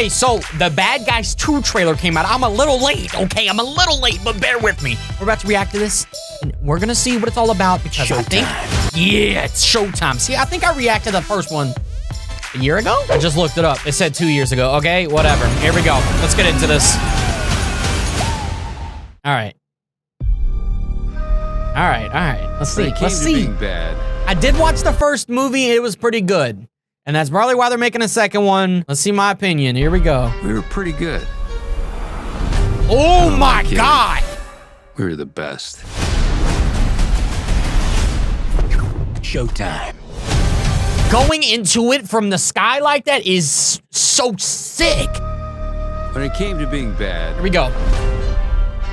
Okay, so the Bad Guys 2 trailer came out. I'm a little late, okay? I'm a little late, but bear with me. We're about to react to this, and we're gonna see what it's all about because I think, yeah, it's showtime. See, I think I reacted to the first one a year ago? I just looked it up. It said two years ago. Okay, whatever. Here we go. Let's get into this. All right. All right, all right. Let's see. When it came Let's see. bad. I did watch the first movie. It was pretty good. And that's probably why they're making a second one. Let's see my opinion. Here we go. We were pretty good. Oh my kidding. God. We were the best. Showtime. Going into it from the sky like that is so sick. When it came to being bad. Here we go.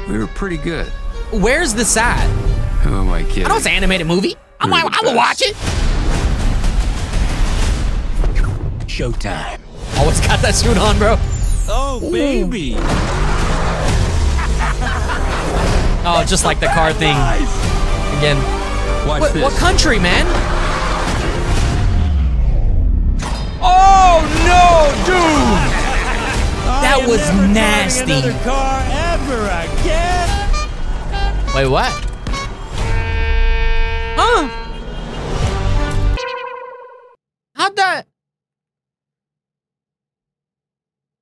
we were pretty good. Where's the sad? Who am I kidding? I know it's an animated movie. I'm You're I will watch it. Showtime. Oh, it's got that suit on, bro. Oh, baby. Oh, just like the car thing. Again. Watch What, this. what country, man? Oh, no, dude. That was nasty. car ever again. Wait, what?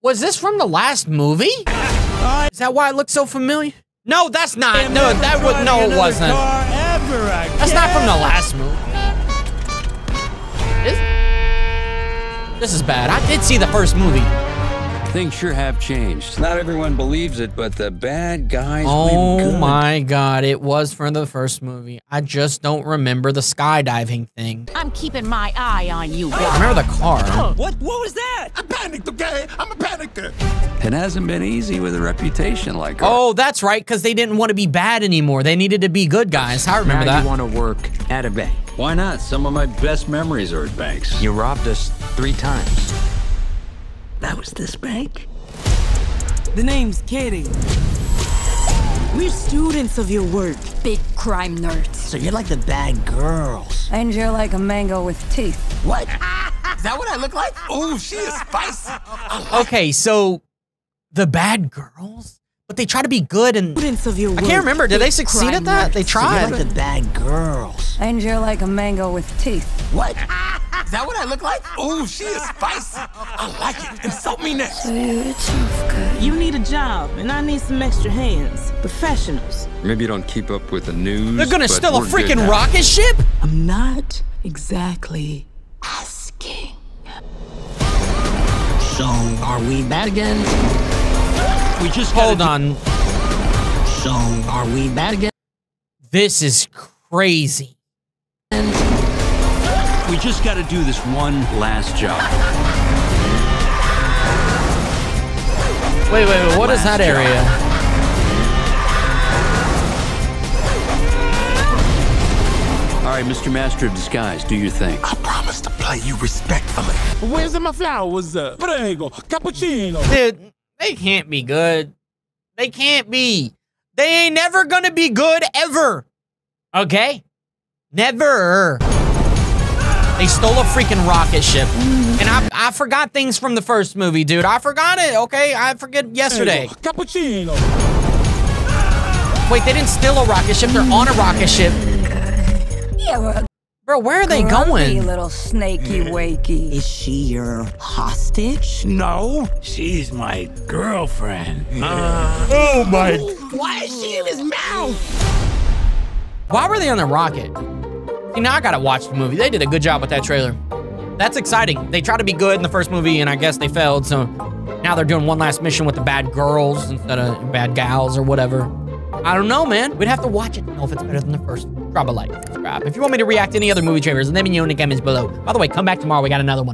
Was this from the last movie? Is that why it looks so familiar? No, that's not. No, that was no, it wasn't. That's not from the last movie. This, this is bad. I did see the first movie. Things sure have changed. Not everyone believes it, but the bad guys Oh win good. my god, it was from the first movie. I just don't remember the skydiving thing. I'm keeping my eye on you, I remember the car. What? What was that? I panicked, okay? I'm a panicker. It hasn't been easy with a reputation like ours. Oh, that's right, because they didn't want to be bad anymore. They needed to be good guys. I remember now that. you want to work at a bank. Why not? Some of my best memories are at banks. You robbed us three times. That was this bank? The name's Katie. We're students of your work. Big crime nerds. So you're like the bad girls. And you're like a mango with teeth. What? Ah! Is that what I look like? Ooh, she is spicy. Okay, so the bad girls, but they try to be good and Students of your I can't remember. Did they succeed at that? They nerds. So you're tried. like the bad girls. And you're like a mango with teeth. What? Is that what I look like? Ooh, she is spicy. I like it. Insult me next. You need a job, and I need some extra hands. Professionals. Maybe you don't keep up with the news. They're gonna steal a freaking rocket ship? I'm not exactly So are we bad again? We just Hold on. So are we bad again? This is crazy. We just got to do this one last job. Wait, wait, wait. What is that area? job. Right, Mr. Master of Disguise, do your thing. I promise to play you respectfully. Where's my flowers? Uh, prego, cappuccino. Dude, they can't be good. They can't be. They ain't never gonna be good ever. Okay? Never. They stole a freaking rocket ship. And I, I forgot things from the first movie, dude. I forgot it, okay? I forget yesterday. Prego, cappuccino. Wait, they didn't steal a rocket ship. They're on a rocket ship. Yeah, well, Bro, where are they grumpy going? little snaky wakey. Is she your hostage? No. She's my girlfriend. Ah. Oh my. Why is she in his mouth? Why were they on the rocket? See, now I gotta watch the movie. They did a good job with that trailer. That's exciting. They tried to be good in the first movie, and I guess they failed, so now they're doing one last mission with the bad girls instead of bad gals or whatever. I don't know, man. We'd have to watch it to know if it's better than the first. Drop a like, subscribe. If you want me to react to any other movie trailers, let me know in the comments below. By the way, come back tomorrow. We got another one.